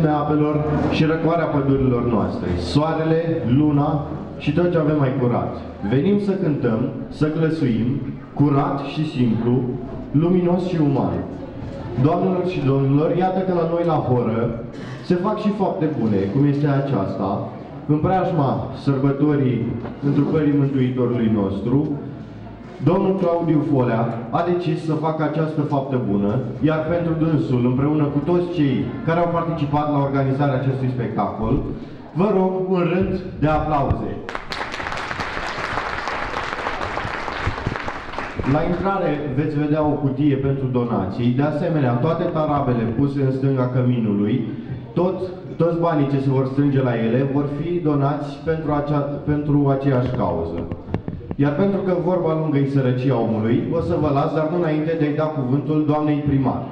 limpețimea apelor și răcoarea pădurilor noastre, soarele, luna și tot ce avem mai curat. Venim să cântăm, să glăsuim, curat și simplu, luminos și uman. Doamnelor și domnilor, iată că la noi la horă se fac și fapte bune, cum este aceasta, în preajma sărbătorii întrupării Mântuitorului nostru, Domnul Claudiu Folea a decis să facă această faptă bună, iar pentru dânsul, împreună cu toți cei care au participat la organizarea acestui spectacol, vă rog un rând de aplauze. La intrare veți vedea o cutie pentru donații, de asemenea toate tarabele puse în stânga căminului, tot, toți banii ce se vor strânge la ele vor fi donați pentru, acea, pentru aceeași cauză. Iar pentru că vorba lungă e sărăcia omului, o să vă las, dar nu înainte de a-i da cuvântul doamnei primar.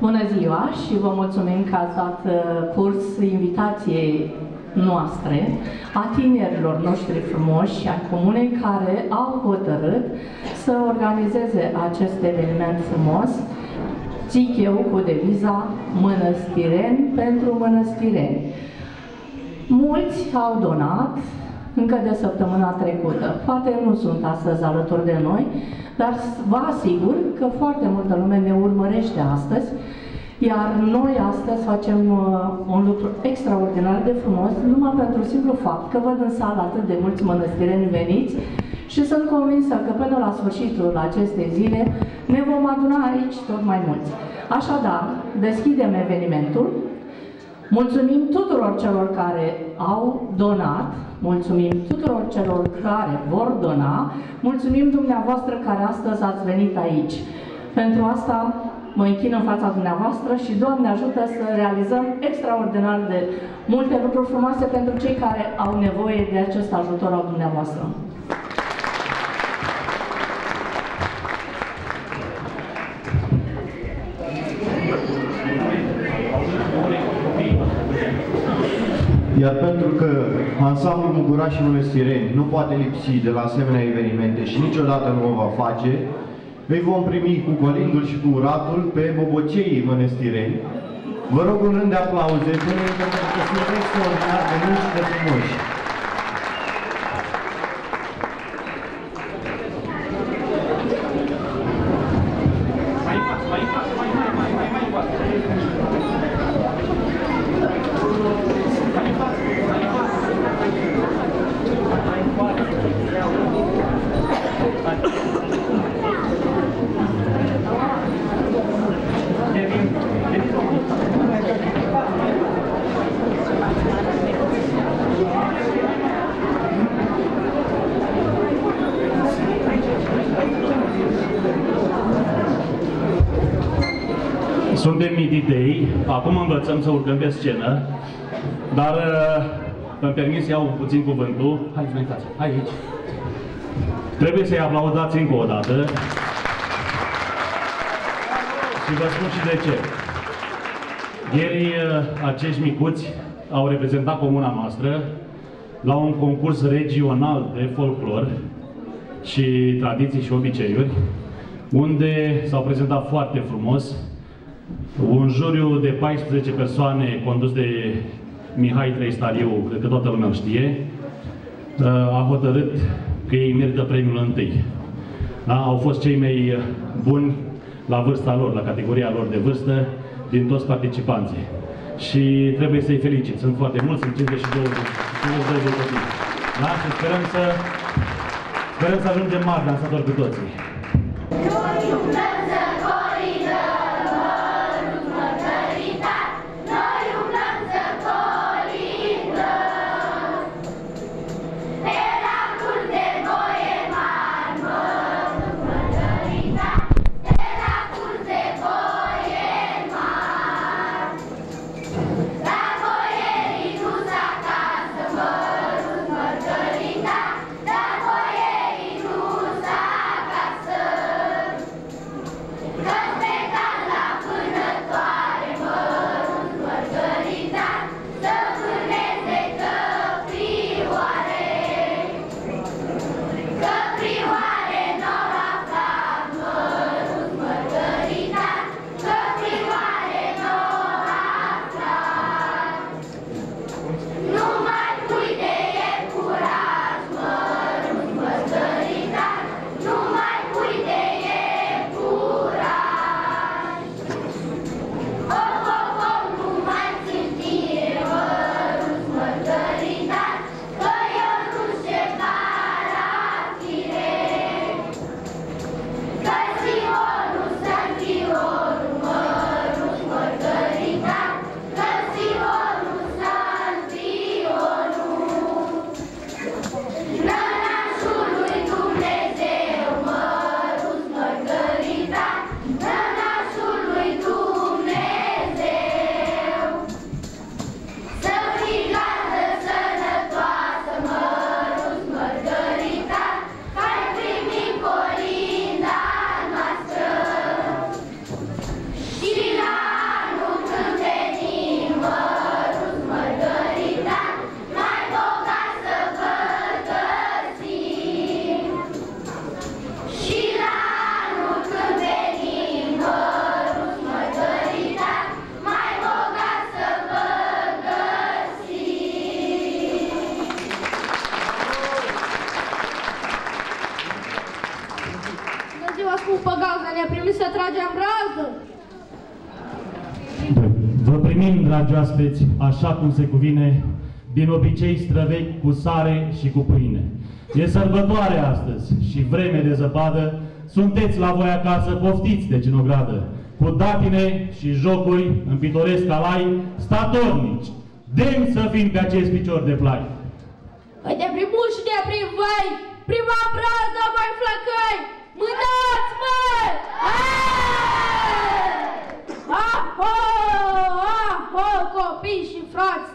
Bună ziua și vă mulțumim că ați dat uh, curs invitației noastre, a tinerilor noștri frumoși și a comunei care au hotărât să organizeze acest eveniment frumos zic eu cu deviza mănăstireni pentru mănăstireni. Mulți au donat încă de săptămâna trecută. Poate nu sunt astăzi alături de noi, dar vă asigur că foarte multă lume ne urmărește astăzi, iar noi astăzi facem uh, un lucru extraordinar de frumos, numai pentru simplu fapt că văd în sală atât de mulți mănăstireni veniți și sunt convinsă că până la sfârșitul acestei zile ne vom aduna aici tot mai mulți. Așadar, deschidem evenimentul. Mulțumim tuturor celor care au donat, mulțumim tuturor celor care vor dona, mulțumim dumneavoastră care astăzi ați venit aici. Pentru asta mă închin în fața dumneavoastră și Doamne ajută să realizăm extraordinar de multe lucruri frumoase pentru cei care au nevoie de acest ajutor al dumneavoastră. Iar pentru că ansamblul Mugurașii Mănăstireni nu poate lipsi de la asemenea evenimente și niciodată nu o va face, îi vom primi cu colindul și cu uratul pe boboceii mănăstireni. Vă rog un rând de aplauze pentru că sunt extraordinar de mulți și de frumoși. Suntem Mididei, acum învățăm să urcăm pe scenă, dar uh, îmi permis să iau puțin cuvântul. Hai, uitați, hai aici. Trebuie să-i aplaudați încă o dată. Și vă spun și de ce. Ieri uh, acești micuți au reprezentat comuna noastră la un concurs regional de folclor și tradiții și obiceiuri, unde s-au prezentat foarte frumos un juriu de 14 persoane condus de Mihai Treistariu, cred că toată lumea îl știe, uh, a hotărât că ei merită premiul întâi. Da? Au fost cei mai buni la vârsta lor, la categoria lor de vârstă, din toți participanții. Și trebuie să-i felicit. Sunt foarte mulți, sunt 52, 52 de copii. Da? Și sperăm să, sperăm să ajungem mari dansatori cu toții. Primim, dragi oaspeți, așa cum se cuvine, din obicei străvechi cu sare și cu pâine. E sărbătoare astăzi și vreme de zăpadă, sunteți la voi acasă, poftiți de cinogradă, cu datine și jocuri în pitoresc alai, statornici, demn să fim pe acest picior de plai. Păi de prin și de prin vai, prima brază mai flăcăi, mânați, mă! Copii și frați,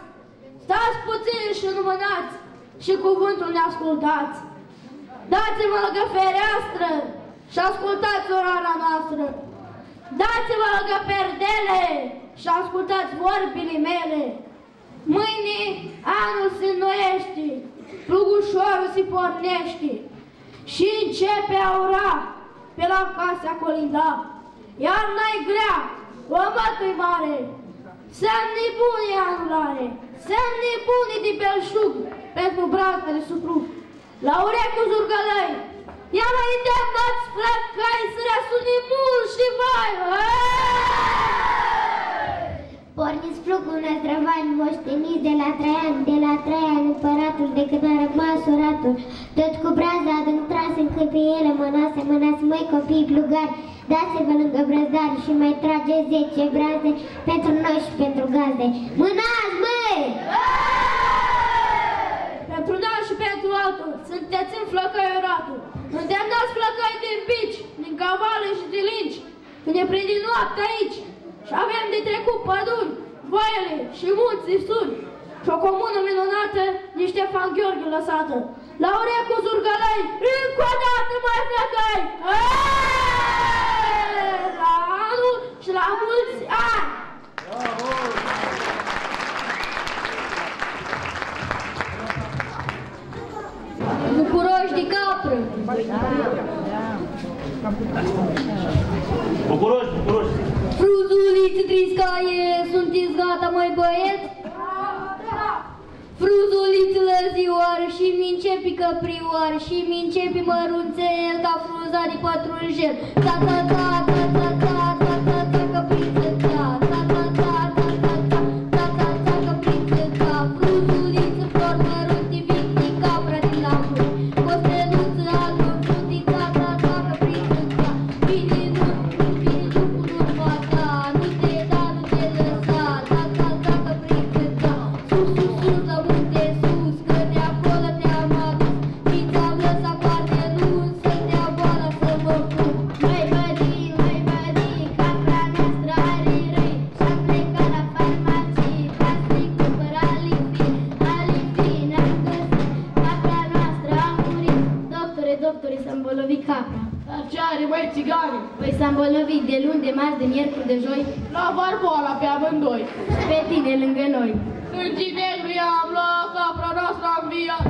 stați puțin și nu mânați și cuvântul ne ascultați. Dați-vă lângă fereastră și ascultați orarea noastră. Dați-vă lângă perdele și ascultați vorbile mele. Mâine anul se înnoiește, plugușorul se pornește și începe a ura pe la casa colinda. Iarna e grea, omătul mare, semne bune anulare, semne bune de belșug pentru de suprug. La urechi cu zurgălăi, ia mai îndemnați flăcăi să răsune mult și vai! Porniți flugul năzdrăvani moșteniți de la Traian, de la Traian împăratul de când a rămas uratul, tot cu braza adânc tras în câmpiele mănase, mânați măi copii plugari, dați-vă lângă brăzdari și mai trage zece braze pentru noi și pentru gazde. Mânați, măi! Pentru noi și pentru altul, sunteți în flăcăi oratul. Îndemnați flăcăi din bici, din cavale și din linci, când e prinde noapte aici. Și avem de trecut păduri, voiele și munți suni. Și o comună minunată, niște fan Gheorghe lăsată. La urechi cu zurgălăi, încă o dată mai flăcăi! La anul și la mulți ani! Bucuroși de capră! Bucuroși, bucuroși! Fruzuliți triscaie, sunteți gata, mai băieți? Fruzuliți lăzioar și mi începi căprioar și mi începi mărunțel ca fruza de pătrunjel. Ta ta ta ta ta ta Păi s-a îmbolnăvit de luni, de marți, de miercuri, de joi. La barboala pe amândoi. Și pe tine lângă noi. Sângi negru i-am luat, capra noastră am viat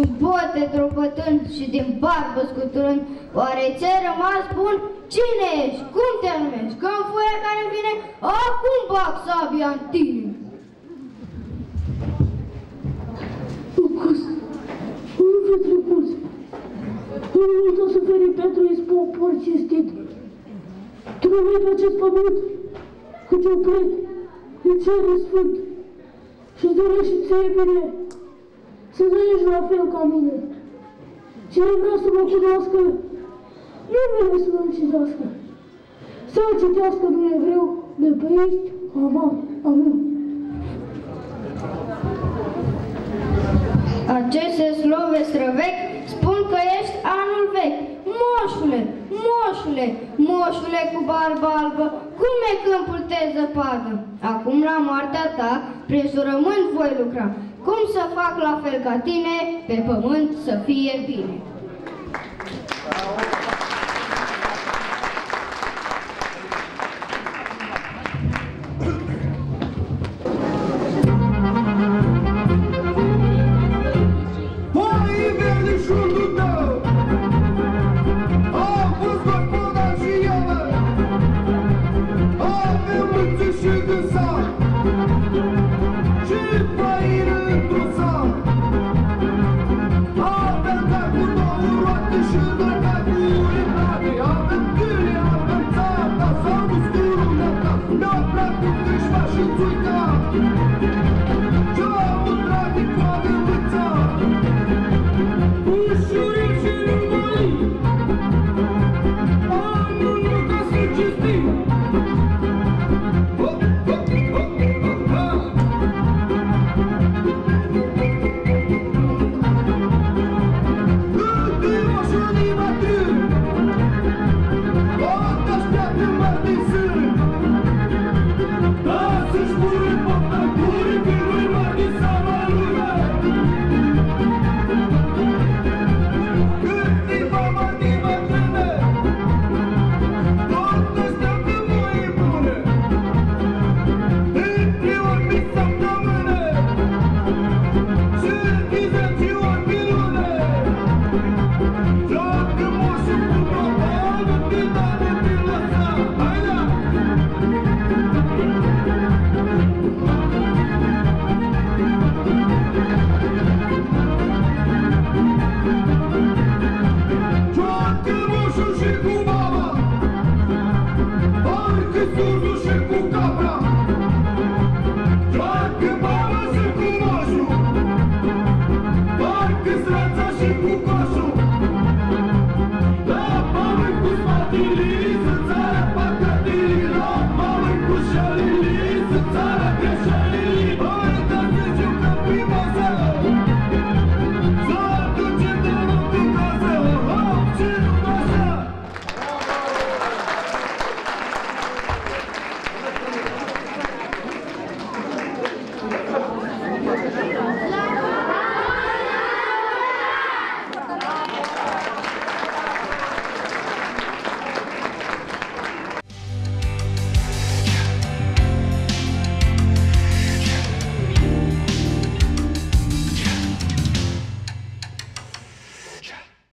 un bote dropătând și din barbă scuturând, oare ți-ai rămas bun? Cine ești? Cum te numești? Că în foaia care vine, acum bag sabia în tine. Lucas, nu fi trecut. Nu uita să feri pentru îi spun por cinstit. Tu nu vei pe acest pământ, căci eu plec în cerul sfânt și-ți doresc și ție bine să trăiești la fel ca mine. Cine vrea să mă cunoască, nu vrea să mă citească. Să citească din evreu de pe ești, aman, amin. Aceste slove străvechi spun că ești anul vechi. Moșule, moșule, moșule cu barbă albă, cum e câmpul te zăpadă? Acum la moartea ta, prin jurământ voi lucra. Cum să fac la fel ca tine, pe pământ să fie bine? Hai,